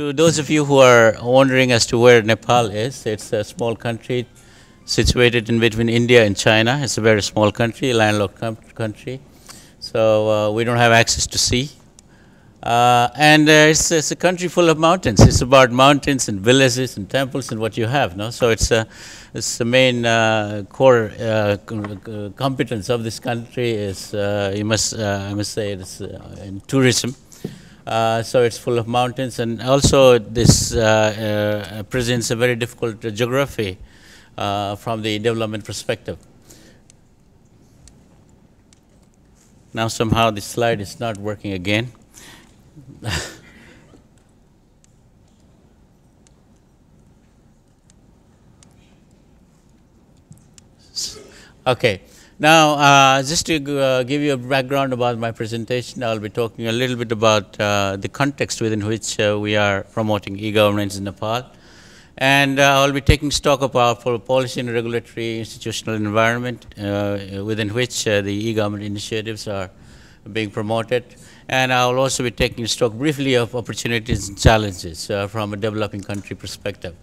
to those of you who are wondering as to where Nepal is, it's a small country situated in between India and China. It's a very small country, a landlocked country. So uh, we don't have access to sea. Uh, and uh, it's, it's, a country full of mountains. It's about mountains and villages and temples and what you have. No? So it's, a, it's the main uh, core uh, competence of this country is, uh, you must, I must say, it's in tourism. Uh, so it's full of mountains and also this uh, uh, presents a very difficult geography from the development perspective. Now somehow this slide is not working again. okay. Now, uh, just to uh, give you a background about my presentation, I'll be talking a little bit about uh, the context within which uh, we are promoting e-governance in Nepal. And uh, I'll be taking stock of our policy and regulatory institutional environment uh, within which the e-government initiatives are being promoted. And I will also be taking stock briefly of opportunities and challenges from a developing country perspective.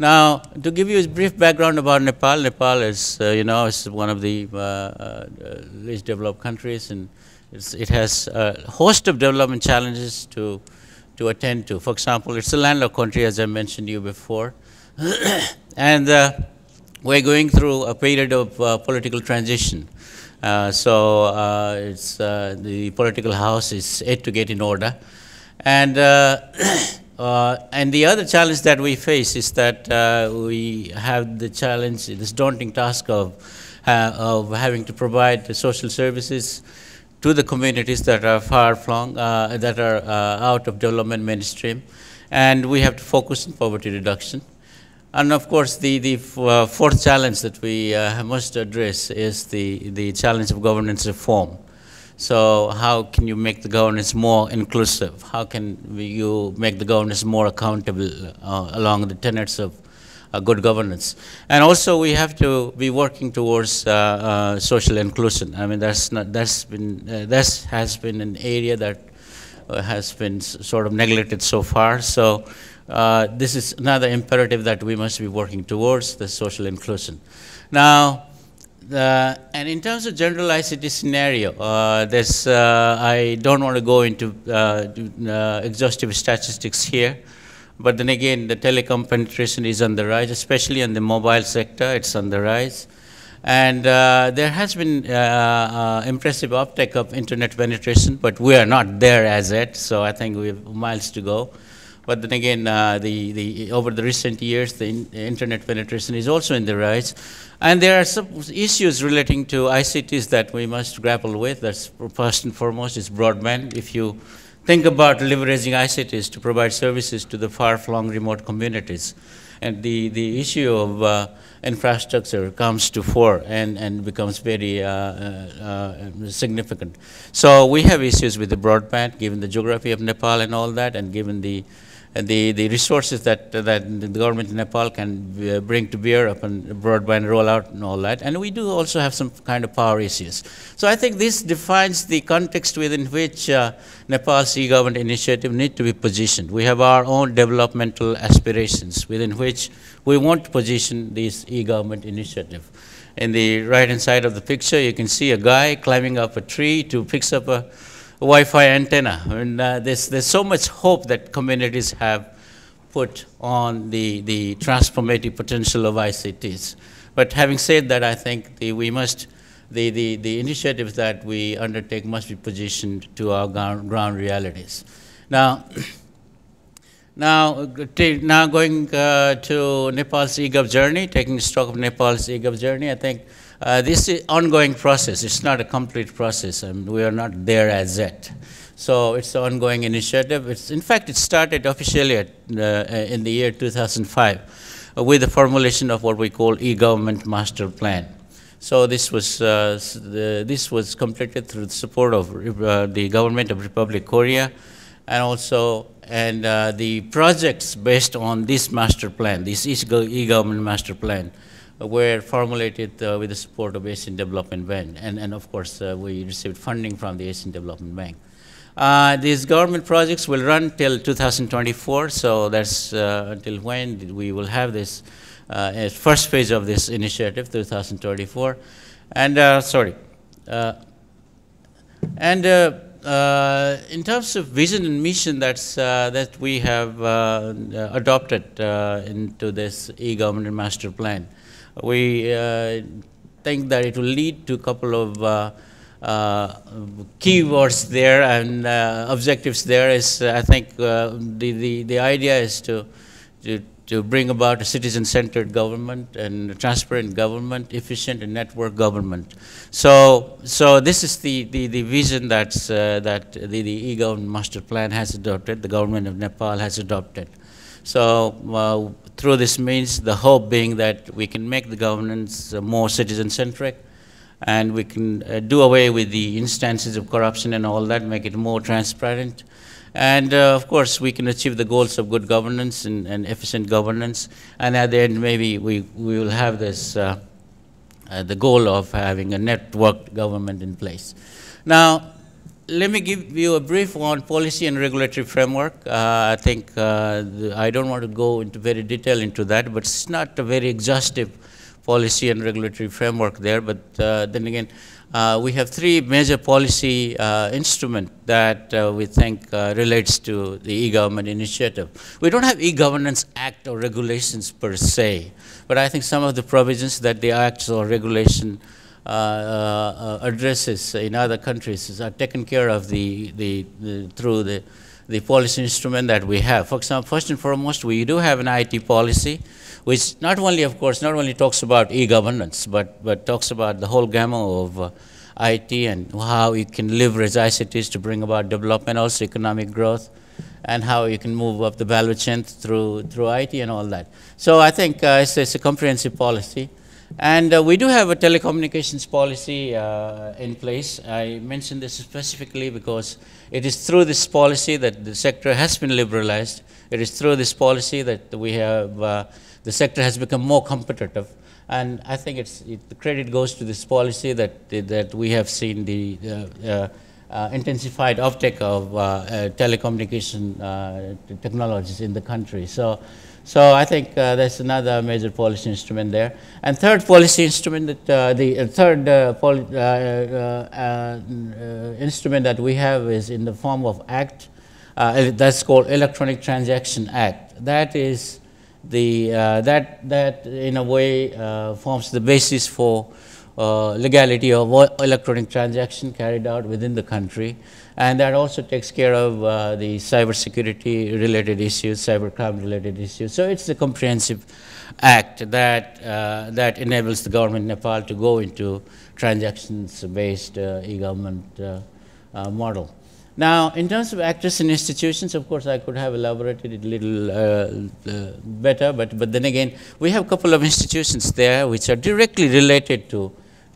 Now, to give you a brief background about Nepal, Nepal is, uh, you know, is one of the uh, uh least developed countries, and it has a host of development challenges to to attend to. For example, it's a landlocked country, as I mentioned to you before, and uh, we're going through a period of uh, political transition. Uh, so uh, it's uh, the political house is yet to get in order, and and the other challenge that we face is that we have the challenge, this daunting task of of having to provide social services to the communities that are far flung, uh, that are uh, out of development mainstream. And we have to focus on poverty reduction. And of course, the, the uh, fourth challenge that we uh, must address is the, the challenge of governance reform. So how can you make the governance more inclusive? How can you make the governance more accountable uh, along the tenets of uh, good governance? And also we have to be working towards uh, uh, social inclusion. I mean, that's, not, that's been, that has been an area that has been sort of neglected so far. So uh, this is another imperative that we must be working towards, the social inclusion. Now, the, and in terms of general ICT scenario, uh, this, uh, I don't want to go into uh, uh, exhaustive statistics here, but then again, the telecom penetration is on the rise, especially in the mobile sector, it's on the rise. And uh, there has been uh, impressive uptake of internet penetration, but we are not there as yet, so I think we have miles to go. But then again, uh, the, the, over the recent years, the, in, the, internet penetration is also in the rise. And there are some issues relating to ICTs that we must grapple with. That's first and foremost is broadband. If you think about leveraging ICTs to provide services to the far-flung remote communities, and the, the issue of uh, infrastructure comes to fore and, and becomes very uh, uh, uh, significant. So we have issues with the broadband, given the geography of Nepal and all that, and given the the, the resources that, that the government in Nepal can uh, bring to bear upon broadband rollout and all that. And we do also have some kind of power issues. So I think this defines the context within which uh, Nepal's e-government initiative need to be positioned. We have our own developmental aspirations within which we want to position this e-government initiative. In the right-hand side of the picture, you can see a guy climbing up a tree to fix up a Wi-Fi antenna. And uh, there's, there's so much hope that communities have put on the, the transformative potential of ICTs. But having said that, I think the, we must, the, the, the initiatives that we undertake must be positioned to our ground, ground realities. Now, now, now going uh, to Nepal's eGov journey, taking stock of Nepal's eGov journey, I think uh, this is ongoing process. It's not a complete process, and we are not there as yet. So it's an ongoing initiative. It's, in fact, it started officially at, uh, in the year 2005 uh, with the formulation of what we call e-government master plan. So this was uh, the, this was completed through the support of uh, the government of Republic Korea, and also and uh, the projects based on this master plan, this e-government master plan, were formulated uh, with the support of Asian Development Bank. And, and of course, uh, we received funding from the Asian Development Bank. Uh, these government projects will run till 2024, so that's uh, until when we will have this uh, first phase of this initiative, 2024. And uh, sorry, and in terms of vision and mission that's, that we have adopted into this e-government master plan, we think that it will lead to a couple of uh, keywords there and uh, objectives there is, uh, I think, the, the, the idea is to, to to bring about a citizen-centered government and transparent government, efficient and network government. So, so this is the, the, the vision that's, uh, that the, the e-government master plan has adopted, the government of Nepal has adopted. So uh, through this means the hope being that we can make the governance uh, more citizen-centric and we can uh, do away with the instances of corruption and all that, make it more transparent, and uh, of course, we can achieve the goals of good governance and, and, efficient governance. And at the end, maybe we, we will have this, uh, uh, the goal of having a networked government in place. Now, let me give you a brief on policy and regulatory framework. Uh, I think uh, the, I don't want to go into very detail into that, but it's not a very exhaustive policy and regulatory framework there. But uh, then again, uh, we have three major policy uh, instruments that uh, we think uh, relates to the e-government initiative. We don't have e-governance act or regulations per se, but I think some of the provisions that the acts or regulation addresses in other countries are taken care of the, the, the, through the, the policy instrument that we have. For example, first and foremost, we do have an IT policy which not only, of course, not only talks about e-governance, but, but talks about the whole gamut of uh, IT and how you can leverage ICTs to bring about development, also economic growth, and how you can move up the value chain through, through IT and all that. So I think uh, it's, it's, a comprehensive policy. And uh, we do have a telecommunications policy uh, in place. I mention this specifically because it is through this policy that the sector has been liberalized. It is through this policy that we have uh, the sector has become more competitive. And I think it's, it, the credit goes to this policy that, that we have seen the uh, uh, intensified uptake of uh, uh telecommunication uh, technologies in the country. So, so I think uh, that's another major policy instrument there. And third policy instrument, that, the third instrument that we have is in the form of act. that's called Electronic Transaction Act. That is the, uh, that, that in a way uh, forms the basis for uh, legality of electronic transaction carried out within the country. And that also takes care of uh, the cybersecurity related issues, cybercrime related issues. So it's a comprehensive act that, uh, that enables the government of Nepal to go into transactions-based uh, e-government model. Now, in terms of actors and institutions, of course, I could have elaborated it a little uh, uh, better, but, but then again, we have a couple of institutions there which are directly related to,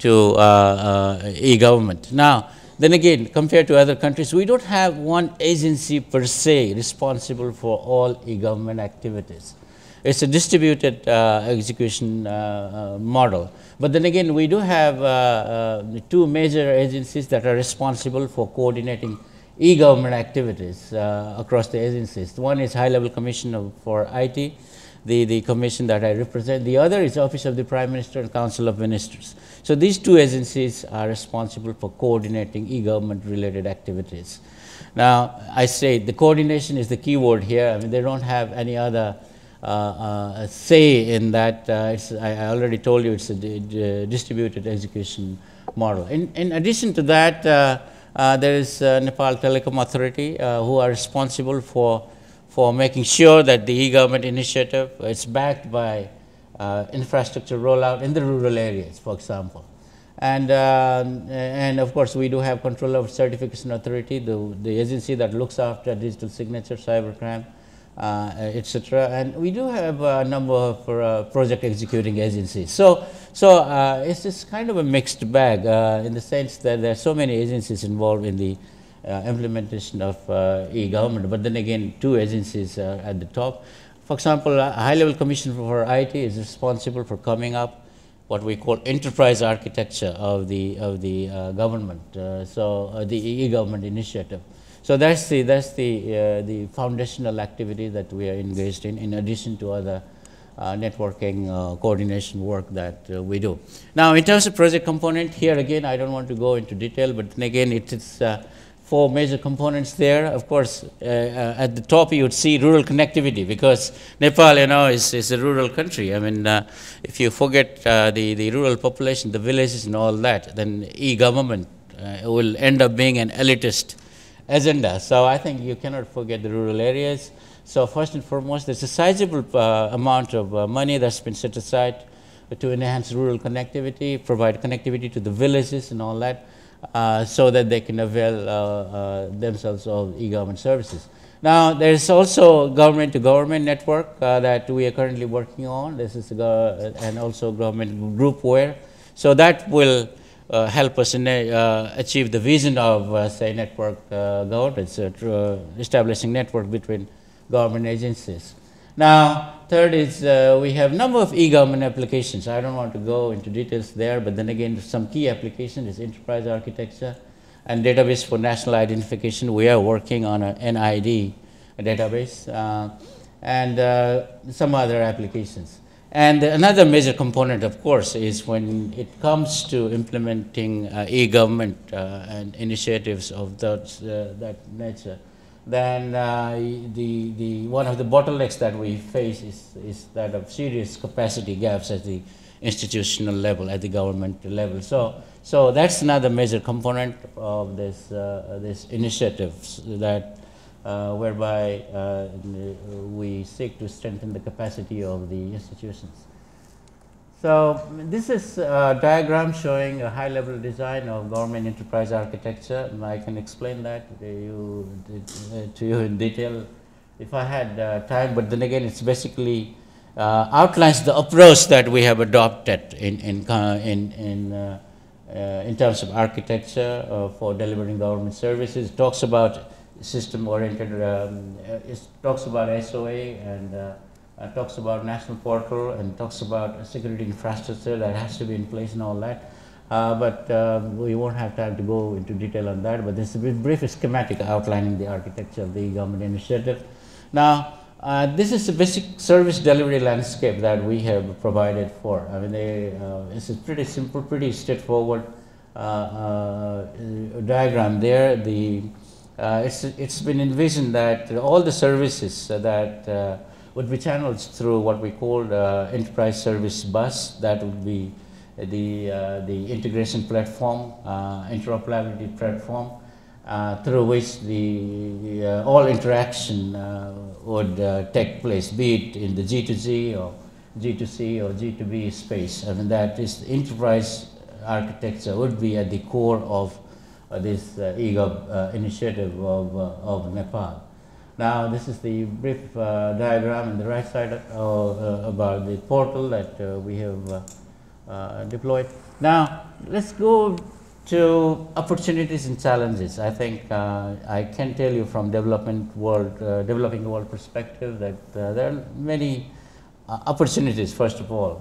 to uh, uh e-government. Now, then again, compared to other countries, we don't have one agency per se responsible for all e-government activities. It's a distributed uh, execution uh, model. But then again, we do have two major agencies that are responsible for coordinating e-government activities uh, across the agencies. One is High Level Commission for IT, the, the commission that I represent. The other is Office of the Prime Minister and Council of Ministers. So these two agencies are responsible for coordinating e-government related activities. Now, I say the coordination is the key word here. I mean, they don't have any other uh, uh, say in that. Uh, I, I, already told you it's a distributed execution model. In, in addition to that, uh, uh, there is uh, Nepal Telecom Authority who are responsible for, for making sure that the e-government initiative is backed by infrastructure rollout in the rural areas, for example. And, uh, and of course, we do have control of certification authority, the, the agency that looks after digital signature, cybercrime, uh, etc. And we do have a number of uh, project executing agencies. So, so uh, it's just kind of a mixed bag uh, in the sense that there are so many agencies involved in the uh, implementation of uh, e-government, but then again, two agencies at the top. For example, a high-level commission for IT is responsible for coming up what we call enterprise architecture of the of the government. so the e-government initiative. So that's the, that's the, uh, the foundational activity that we are engaged in, in addition to other uh, networking uh, coordination work that uh, we do. Now, in terms of project component, here again, I don't want to go into detail, but then again, it is uh, four major components there. Of course, uh, uh, at the top you would see rural connectivity because Nepal, you know, is, is a rural country. I mean, uh, if you forget uh, the, the rural population, the villages and all that, then e-government uh, will end up being an elitist agenda. So I think you cannot forget the rural areas. So first and foremost, there's a sizable uh, amount of money that's been set aside to enhance rural connectivity, provide connectivity to the villages and all that. Uh, so that they can avail uh, uh, themselves of e-government services. Now, there is also government-to-government network that we are currently working on. This is and also government groupware. So that will uh, help us in, uh, achieve the vision of, uh, say, network governance, establishing network between government agencies. Now, third is uh, we have number of e-government applications. I don't want to go into details there, but then again, some key applications is enterprise architecture and database for national identification. We are working on an NID database uh, and uh, some other applications. And another major component, of course, is when it comes to implementing uh, e-government uh, and initiatives of that, uh, that nature then uh, the, the, one of the bottlenecks that we face is, is that of serious capacity gaps at the institutional level, at the government level. So, so that's another major component of this, uh, this initiative that uh, whereby uh, we seek to strengthen the capacity of the institutions. So this is a diagram showing a high-level design of government enterprise architecture. I can explain that to you, to you in detail if I had uh, time. But then again, it's basically uh, outlines the approach that we have adopted in in uh, in in, uh, uh, in terms of architecture uh, for delivering government services. It talks about system-oriented. Um, it talks about SOA and uh, talks about national portal and talks about security infrastructure that has to be in place and all that. Uh, but uh, we won't have time to go into detail on that, but this is a brief schematic outlining the architecture of the government initiative. Now, uh, this is the basic service delivery landscape that we have provided for. I mean, they, uh, this is pretty simple, pretty straightforward uh, diagram there. The, it's, it's been envisioned that all the services that would be channeled through what we call uh, enterprise service bus. That would be the, uh, the integration platform, uh, interoperability platform, uh, through which the, uh, all interaction uh, would take place, be it in the G2G or G2C or G2B space. I mean, that is the enterprise architecture would be at the core of this uh, EGOV initiative of, of Nepal. Now this is the brief uh, diagram on the right side uh, uh, about the portal that uh, we have uh, uh, deployed. Now let's go to opportunities and challenges. I think I can tell you from development world, developing world perspective that there are many opportunities first of all.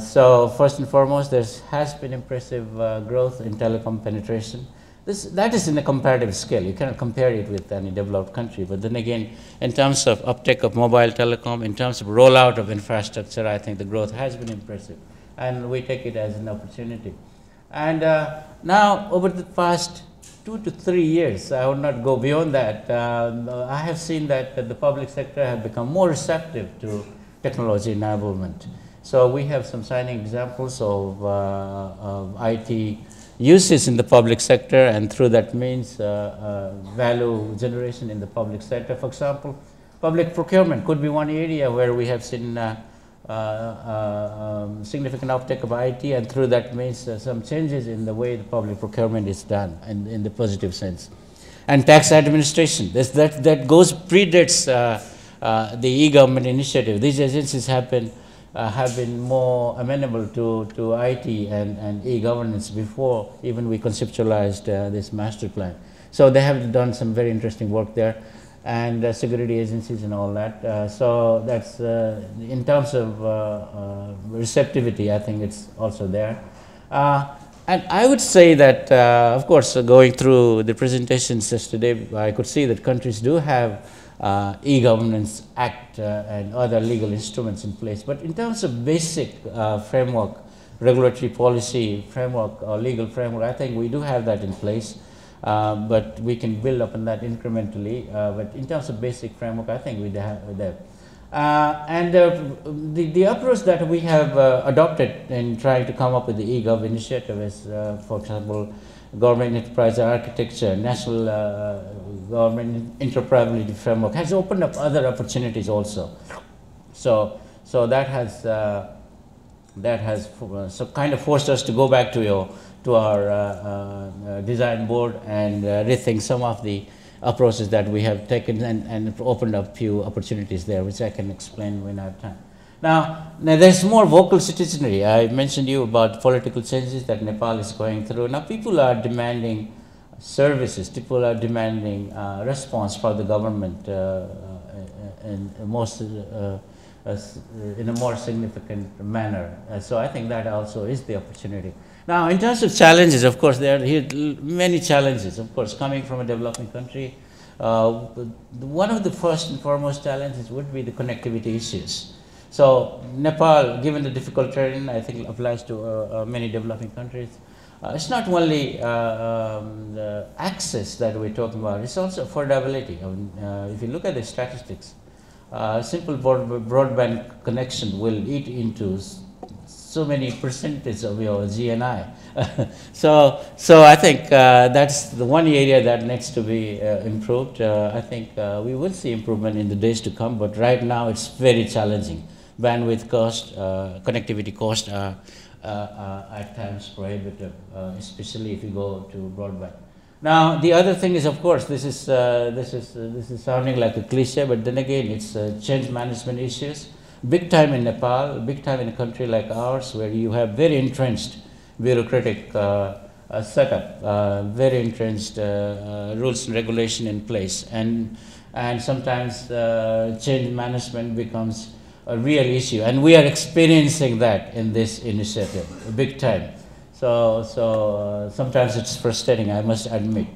so first and foremost, there has been impressive growth in telecom penetration. This, that is in a comparative scale. You cannot compare it with any developed country. But then again, in terms of uptake of mobile telecom, in terms of rollout of infrastructure, I think the growth has been impressive. And we take it as an opportunity. And uh, now, over the past two to three years, I would not go beyond that, uh, I have seen that the public sector have become more receptive to technology enablement. So we have some shining examples of, uh, of IT uses in the public sector and through that means uh, uh, value generation in the public sector. For example, public procurement could be one area where we have seen uh, uh, uh um, significant uptake of IT and through that means uh, some changes in the way the public procurement is done in, in the positive sense. And tax administration, this, that, that goes predates the e-government initiative. These agencies have been uh, have been more amenable to, to IT and, and e-governance before even we conceptualized uh, this master plan. So they have done some very interesting work there and uh, security agencies and all that. Uh, so that's uh, in terms of uh, receptivity, I think it's also there. and I would say that, of course, going through the presentations yesterday, I could see that countries do have uh, e-governance act uh, and other legal instruments in place. But in terms of basic uh, framework, regulatory policy framework or legal framework, I think we do have that in place. Uh, but we can build upon that incrementally. but in terms of basic framework, I think we have that. Uh, and uh, the, the approach that we have uh, adopted in trying to come up with the eGov initiative is, uh, for example, government enterprise architecture, national uh, government interoperability framework has opened up other opportunities also. So, so that has uh, that has uh, so kind of forced us to go back to your to our uh, uh, design board and rethink some of the approaches that we have taken and, and opened up few opportunities there, which I can explain when I have time. Now, now, there's more vocal citizenry. I mentioned you about political changes that Nepal is going through. Now, people are demanding services. People are demanding uh, response for the government uh, uh in, most, uh, uh, in a more significant manner. so I think that also is the opportunity. Now, in terms of challenges, of course, there are many challenges, of course, coming from a developing country. Uh, one of the first and foremost challenges would be the connectivity issues. So, Nepal, given the difficult terrain, I think applies to uh, uh, many developing countries. Uh, it's not only uh, um, the access that we're talking about, it's also affordability. Uh, if you look at the statistics, simple broadband connection will eat into so many percentage of your GNI. so, so I think uh, that's the one area that needs to be uh, improved. Uh, I think uh, we will see improvement in the days to come, but right now it's very challenging. Bandwidth cost, uh, connectivity cost at times prohibitive, especially if you go to broadband. Now, the other thing is, of course, this is, this is, this is sounding like a cliche, but then again, it's change management issues big time in Nepal, big time in a country like ours where you have very entrenched bureaucratic uh, uh, setup, uh, very entrenched uh, uh, rules and regulation in place. And, and sometimes uh, change management becomes a real issue. And we are experiencing that in this initiative, big time. So, so sometimes it's frustrating, I must admit.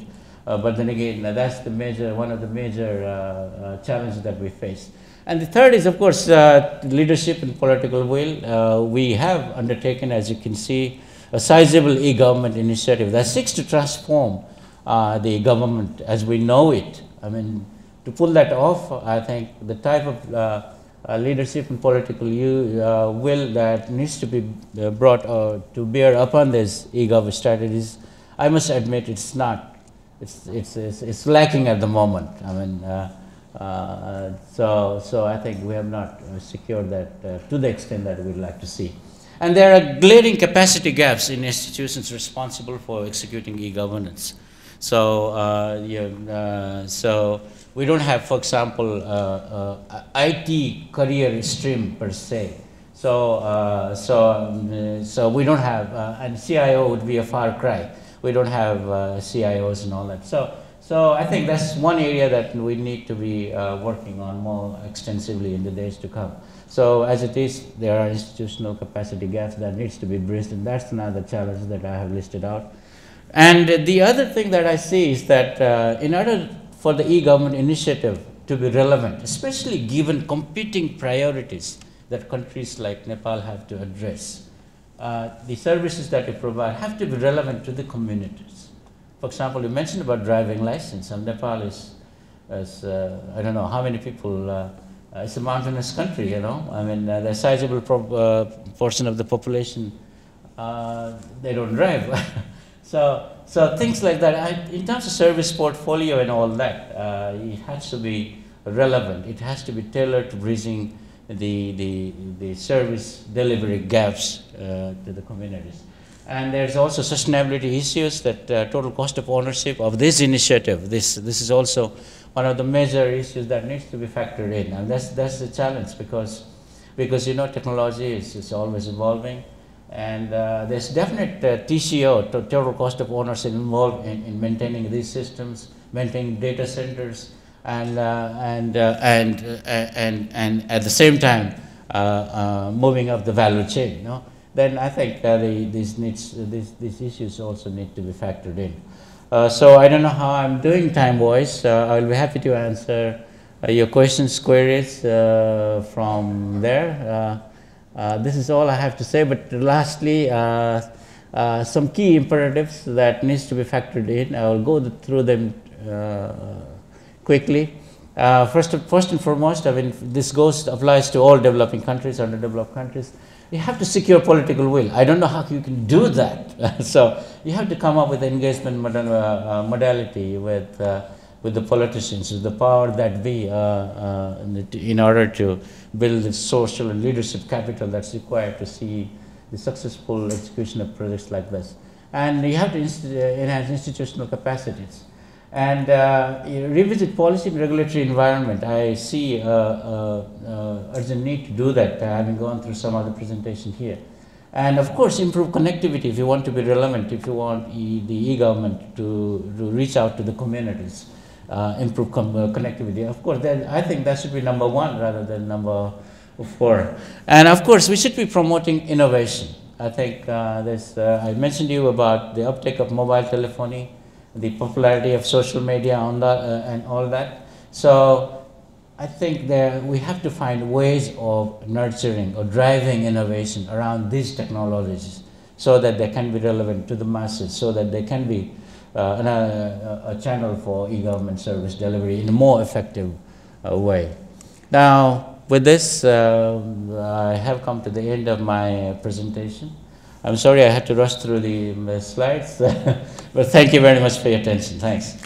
but then again, that's the major, one of the major challenges that we face. And the third is, of course, uh, leadership and political will. Uh, we have undertaken, as you can see, a sizable e-government initiative that seeks to transform uh, the government as we know it. I mean, to pull that off, I think the type of uh, uh, leadership and political uh, will that needs to be brought to bear upon these e-government strategies, I must admit it's not, it's, it's, it's, it's lacking at the moment. I mean, uh, so, so I think we have not uh, secured that uh, to the extent that we'd like to see. And there are glaring capacity gaps in institutions responsible for executing e-governance. So, uh, uh, so we don't have, for example, uh, IT career stream per se. So, so, um, so we don't have, and CIO would be a far cry. We don't have CIOs and all that. So, so I think that's one area that we need to be uh, working on more extensively in the days to come. So as it is, there are institutional capacity gaps that needs to be bridged, and that's another challenge that I have listed out. And the other thing that I see is that uh, in order for the e-government initiative to be relevant, especially given competing priorities that countries like Nepal have to address, uh, the services that we provide have to be relevant to the communities. For example, you mentioned about driving license, and Nepal is, is uh, I don't know how many people, uh, uh it's a mountainous country, you know. I mean, uh, the sizable uh, portion of the population, uh, they don't drive. so, so things like that. I, in terms of service portfolio and all that, it has to be relevant. It has to be tailored to bridging the, the, the service delivery gaps to the communities. And there's also sustainability issues that uh, total cost of ownership of this initiative. This, this is also one of the major issues that needs to be factored in. And that's, that's the challenge because, because you know, technology is, is always evolving. And uh, there's definite uh, TCO, total cost of ownership involved in, in maintaining these systems, maintaining data centers, and, uh, and, uh, and, uh, and, and at the same time, moving up the value chain. You know? then I think uh, the, these, needs, these, these issues also need to be factored in. Uh, so I don't know how I'm doing time-wise. Uh, I'll be happy to answer uh, your questions, queries uh, from there. Uh, this is all I have to say. But lastly, some key imperatives that needs to be factored in. I will go through them quickly. Uh, first, first and foremost, I mean, this goes applies to all developing countries, underdeveloped countries you have to secure political will. I don't know how you can do that. so you have to come up with engagement modal, uh, uh, modality with, uh, with the politicians, with the power that be, uh, uh, in order to build the social and leadership capital that's required to see the successful execution of projects like this. And you have to inst enhance institutional capacities and uh, revisit policy and regulatory environment. I see uh, uh, uh, urgent need to do that, having gone through some other presentation here. And of course, improve connectivity if you want to be relevant, if you want e the e-government to, to reach out to the communities, uh, improve uh, connectivity. Of course, then I think that should be number one rather than number four. And of course, we should be promoting innovation. I think uh, this, I mentioned to you about the uptake of mobile telephony, the popularity of social media on that, uh, and all that. So I think that we have to find ways of nurturing or driving innovation around these technologies so that they can be relevant to the masses, so that they can be uh, a, a, channel for e-government service delivery in a more effective uh, way. Now, with this, uh, I have come to the end of my presentation. I'm sorry I had to rush through the, the slides, but thank you very much for your attention. Thanks.